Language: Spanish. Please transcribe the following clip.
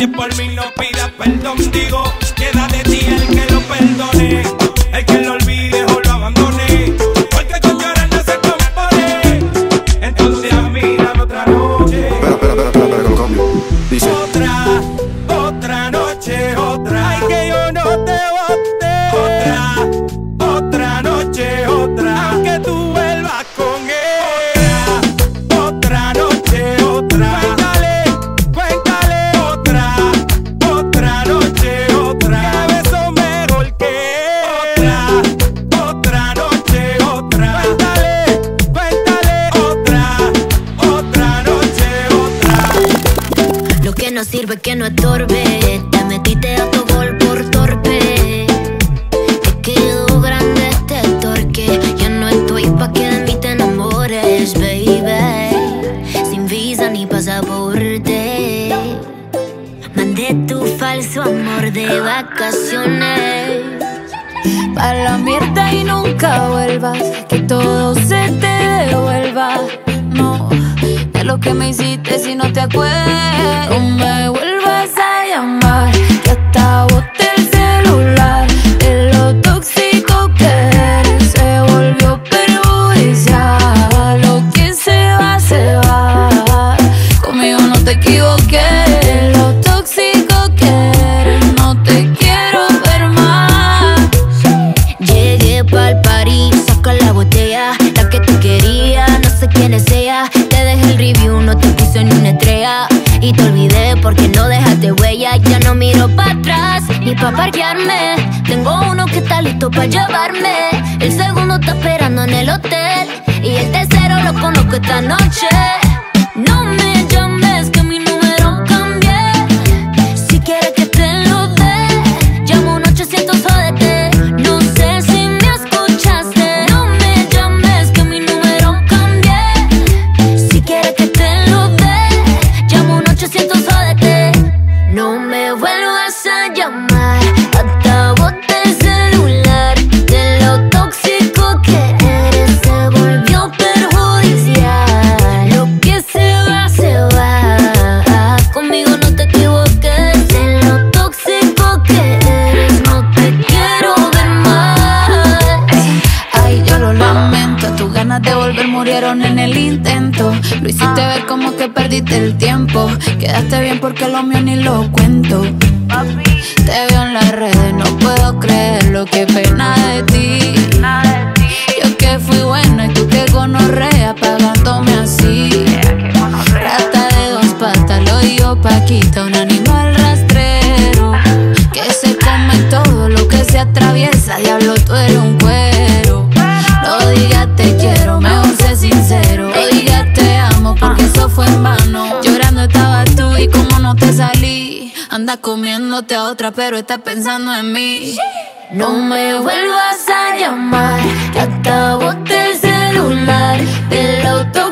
Si por mí no pidas perdón, digo, no sirve que no estorbe. Te metiste a tu gol por torpe. Te quedó grande este torque. Ya no estoy pa' que de mí te enamores, baby. Sin visa ni pasaporte. Mandé tu falso amor de vacaciones. Pa' la mierda y nunca vuelvas. Que todo se te devuelva. Lo que me hiciste si no te acuerdas. No me vuelvas a llamar. Olvidé porque no dejaste huella. Ya no miro para atrás ni pa' parquearme. Tengo uno que está listo para llevarme. El segundo está esperando en el hotel. Y el tercero lo conozco esta noche. Murieron en el intento. Lo hiciste ver como que perdiste el tiempo. Quedaste bien porque lo mío ni lo cuento. Te veo en las redes, no puedo creerlo. Qué pena de ti. Anda comiéndote a otra, pero estás pensando en mí. No me vuelvas a llamar, acabo del celular, del auto